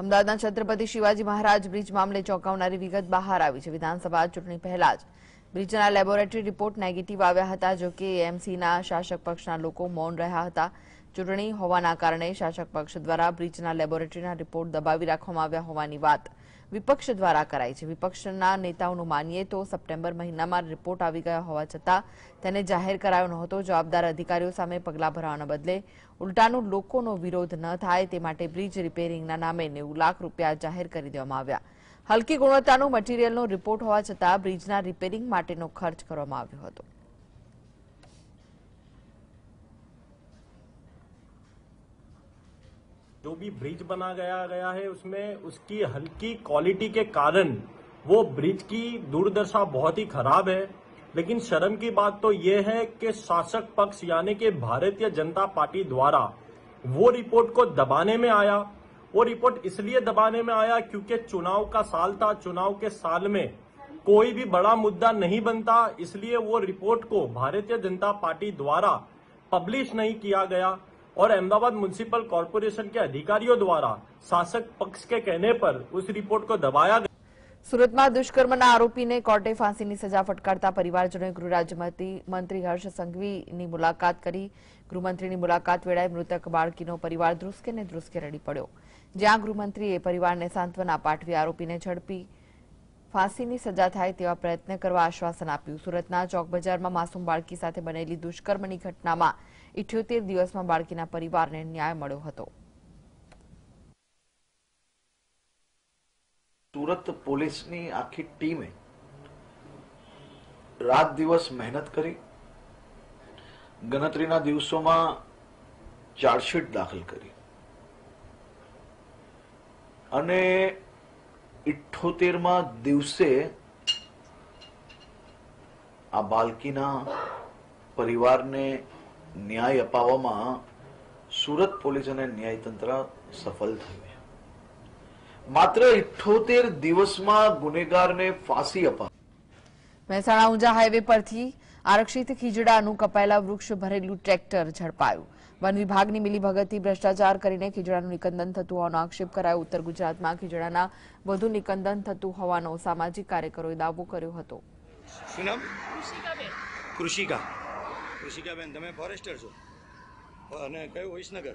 અમદાવાદના છત્રપતિ શિવાજી મહારાજ બ્રિજ મામલે ચોંકાવનારી વિગત બહાર આવી છે. વિધાનસભા ચૂંટણી પહેલા જ બ્રિજના લેબોરેટરી રિપોર્ટ નેગેટિવ આવ્યા હતા, જો કે એમસીના શાસક પક્ષના લોકો મૌન રહ્યા હતા. ચૂંટણી હોવાના કારણે શાસક પક્ષ દ્વારા બ્રિજના લેબોરેટરીના રિપોર્ટ દબાવી રાખવામાં આવ્યા હોવાની વાત વિપક્ષ દ્વારા કરાઈ છે. વિપક્ષના નેતાઓનું માનીએ તો સપ્ટેમ્બર મહિનામાં રિપોર્ટ આવી ગયા હોવા છતાં તેને જાહેર કરાયો નહોતો. જવાબદાર અધિકારીઓ સામે પગલાં ભરવાના બદલે ઉલટાનું લોકોનો વિરોધ ન થાય તે માટે બ્રિજ રિપેરિંગના નામે નેવું લાખ રૂપિયા જાહેર કરી દેવામાં આવ્યા. હલકી ગુણવત્તાનું મટીરીયલનો રિપોર્ટ હોવા છતાં બ્રિજના રિપેરિંગ માટેનો ખર્ચ કરવામાં આવ્યો હતો. जो भी ब्रिज बना गया गया है, उसमें उसकी हल्की क्वालिटी के कारण वो ब्रिज की दूरदर्शा बहुत ही खराब है। लेकिन शर्म की बात तो ये है कि शासक पक्ष, यानी कि भारतीय जनता पार्टी द्वारा वो रिपोर्ट को दबाने में आया। वो रिपोर्ट इसलिए दबाने में आया क्योंकि चुनाव का साल था, चुनाव के साल में कोई भी बड़ा मुद्दा नहीं बनता। इसलिए वो रिपोर्ट को भारतीय जनता पार्टी द्वारा पब्लिश नहीं किया गया। और अहमदाबाद म्यूनिसिपल कॉरपोरेशन के अधिकारियों द्वारा शासक पक्ष के कहने पर उस रिपोर्ट को दबाया गया સુરતમાં દુષ્કર્મના આરોપીને કોર્ટે ફાંસીની સજા ફટકારતા પરિવારજનોએ ગૃહ રાજ્યમંત્રી મંત્રી હર્ષ સંઘવીની મુલાકાત કરી ગૃહમંત્રીની મુલાકાત વેળાએ મૃતક બાળકીનો પરિવાર ધ્રુસકે ને ધ્રુસકે રડી પડ્યો જ્યાં ગૃહમંત્રીએ પરિવારને સાંત્વના પાઠવી આરોપીને ઝડપી ફાંસીની સજા થાય તેવા પ્રયત્ન કરવા આશ્વાસન આપ્યું. સુરતના ચોક માસૂમ બાળકી સાથે બનેલી દુષ્કર્મની ઘટનામાં ઇઠ્યોતેર દિવસમાં બાળકીના પરિવારને ન્યાય મળ્યો હતો. સુરત પોલીસની આખી ટીમે રાત દિવસ મહેનત કરી, ગણતરીના દિવસોમાં ચાર્જશીટ દાખલ કરી. અને ઇઠ્ઠોતેરમાં દિવસે આ બાલકીના પરિવારને ન્યાય અપાવવામાં સુરત પોલીસ અને ન્યાયતંત્ર સફળ થયું માત્ર ઇઠ્ઠોતેર દિવસમાં ગુનેગારને ફાંસી અપાવી મહેસાણા ઊંઝા હાઈવે પરથી આરક્ષિત ખીજડાનું કપાયેલા વૃક્ષ ભરેલું ટ્રેક્ટર ઝડપાયું. વન વિભાગની મિલીભગતથી ભ્રષ્ટાચાર કરીને ખીજડાનું નિકંદન થતું હોવાનો આક્ષેપ કરાયો. ઉત્તર ગુજરાતમાં ખીજડાના વધુ નિકંદન થતું હોવાનો સામાજિક કાર્યકરોએ દાવો કર્યો હતો. કૃષિકા. કૃષિકાબેન તમે ફોરેસ્ટર છો? અને કયું વિસનગર?